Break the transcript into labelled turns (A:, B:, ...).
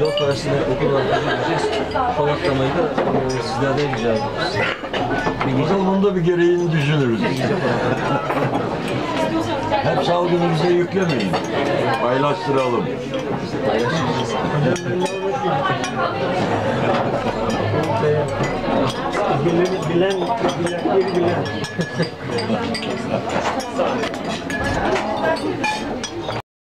A: yol parasını okuldan ödeyeceğiz. Konaklamayı da e, sizlerden rica ediyoruz. Bir
B: O
A: gece
B: zaman da bir gereğini düşünürüz. Hep salgınımıza yüklemeyin. Paylaştıralım.
A: paylaşacağız.
C: Bilen, bilen, bilen, bilen.